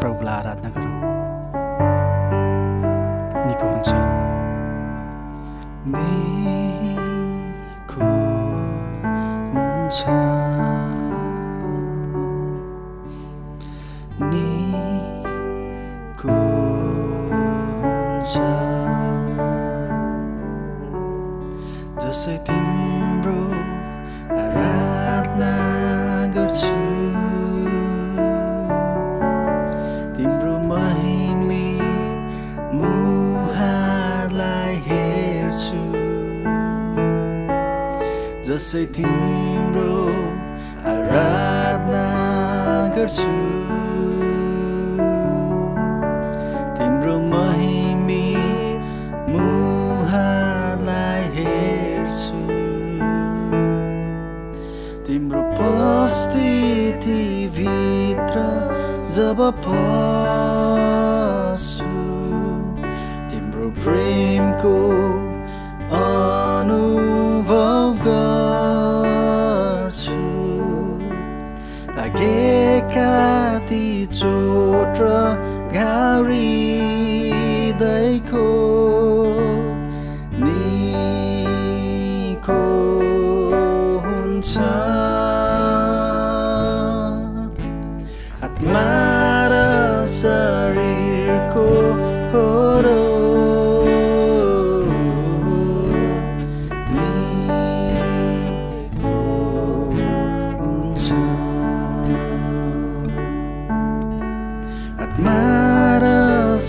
प्रभुलाई आराधना गरौँ निको हुन्छ निको हुन्छ जसै तिम्रो आराधना गर्छु जसै तिम्रो आराधना गर्छु। तिम्रो महिमी मुहारलाई हेर्छु। तिम्रो उपस्थितिभित्र जब पस्छु तिम्रो प्रेमको अनुभव 地主着高丽。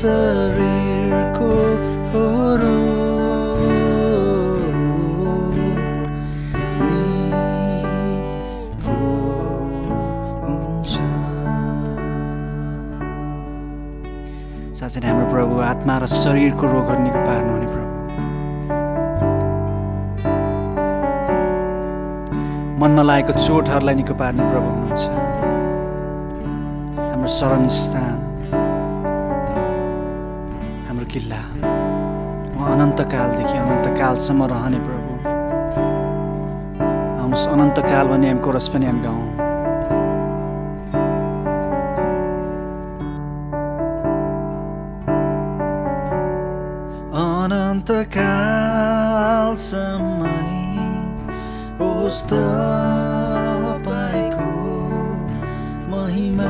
शरीरको साँच्चै हाम्रो प्रभु आत्मा र शरीरको रोगहरू निको पार्नुहुने प्रभु मनमा लागेको चोटहरूलाई निको पार्ने प्रभु हुनुहुन्छ हाम्रो शरण स्थान किल्ला। म अनन्तकालदेखि अनन्तकालसम्म रहने प्रभु। आउनुहोस् अनन्तकाल भन्ने हामी कोरस पनि हामी गाउँ। अनन्तकालसम्मै होस् तपाईँको महिमा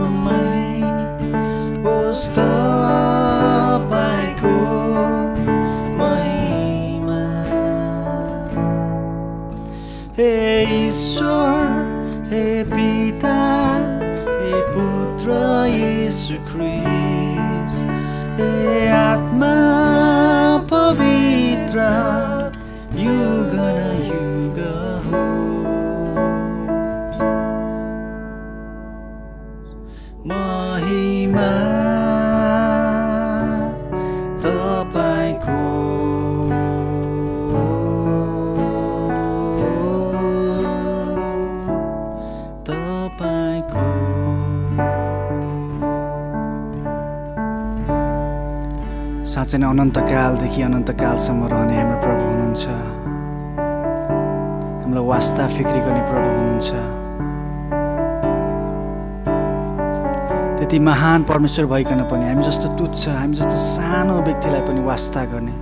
ईश्वर हे पिता हे पुत्र येशू ख्रिस्ट हे आत्मा पवित्र युग न युग नै अनन्तकालदेखि अनन्तकालसम्म रहने हाम्रो प्रभु हुनुहुन्छ। हामीलाई वास्ता फिक्री गर्ने प्रभु हुनुहुन्छ। त्यति महान परमेश्वर भइकन पनि हामी जस्तो तुच्छ हामी जस्तो सानो व्यक्तिलाई पनि वास्ता गर्ने।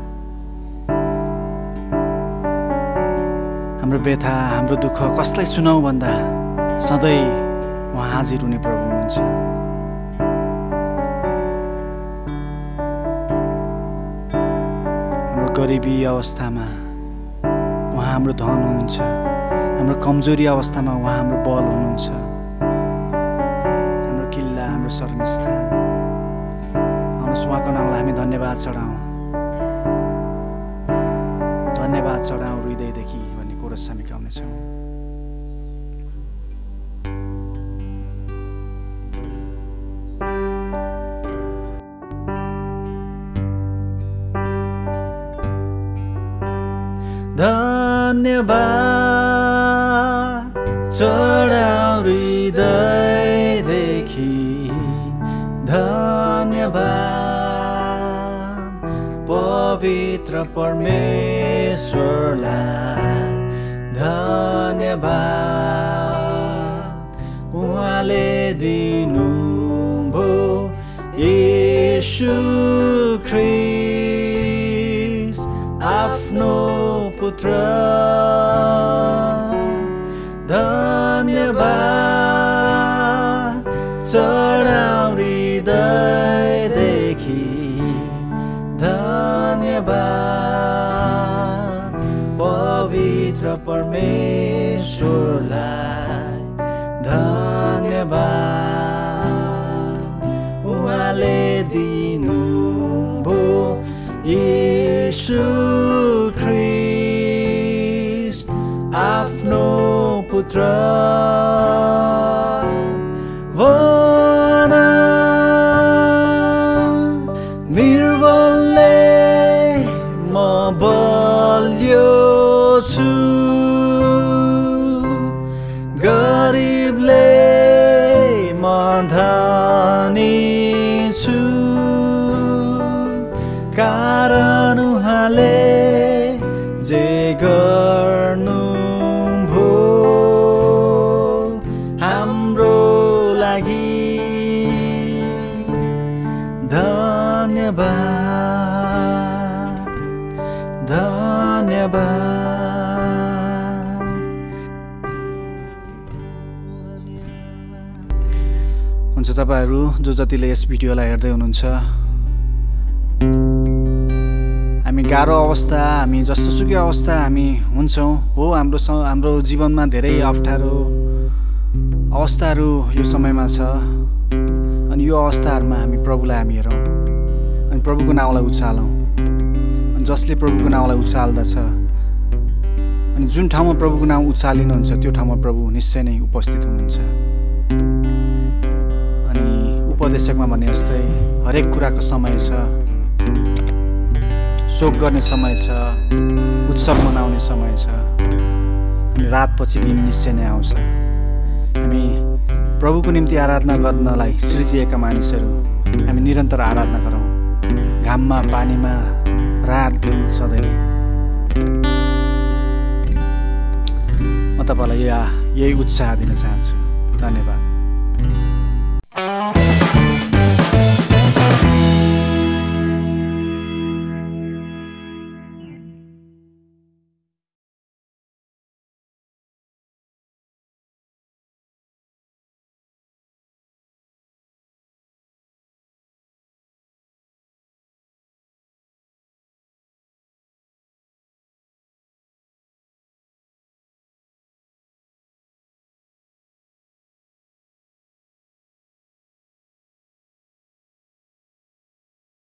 हाम्रो व्यथा हाम्रो दुःख कसलाई सुनाऊ भन्दा सधैँ उहाँ हाजिर हुने प्रभु हुनुहुन्छ। गरिबी अवस्थामा उहाँ हाम्रो धन हुनुहुन्छ। हाम्रो कमजोरी अवस्थामा उहाँ हाम्रो बल हुनुहुन्छ। हाम्रो किल्ला हाम्रो शरणस्थान। आउनुहोस् उहाँको नामलाई हामी धन्यवाद चढाउँ। धन्यवाद चढाउँ हृदयदेखि भन्ने कोरस हामी गाउनेछौँ। धन्यवाद। चढाउ हृदयदेखि धन्यवाद। पवित्र परमेश्वरलाई धन्यवाद। उहाँले दिनु भो यीशु ख्रिस पुत्र धन्यवाद चढाउ हृदयदेखि धन्यवाद पवित्र परमेश्वरलाई धन्यवाद उहाँले दिनु भो यीशु पुत्र हुन्छ तपाईँहरू जो जतिले यस भिडियोलाई हेर्दै हुनुहुन्छ। हामी गाह्रो अवस्था हामी जस्तोसुकै अवस्था हामी हुन्छौँ। हो हाम्रो हाम्रो जीवनमा धेरै अप्ठ्यारो अवस्थाहरू यो समयमा छ। अनि यो अवस्थाहरूमा हामी प्रभुलाई हामी हेरौँ। अनि प्रभुको नाउँलाई उचालौँ। अनि जसले प्रभुको नाउँलाई उचाल्दछ। अनि जुन ठाउँमा प्रभुको नाउँ उचालिनुहुन्छ त्यो ठाउँमा प्रभु निश्चय नै उपस्थित हुनुहुन्छ। उपदेशकमा भने जस्तै हरेक कुराको समय छ शोक गर्ने समय छ उत्सव मनाउने समय छ अनि रातपछि दिन निश्चय नै आउँछ। हामी प्रभुको निम्ति आराधना गर्नलाई सृजिएका मानिसहरू हामी निरन्तर आराधना गरौँ। घाममा पानीमा रात दिन सधैँ म तपाईँलाई यही उत्साह दिन चाहन्छु। धन्यवाद।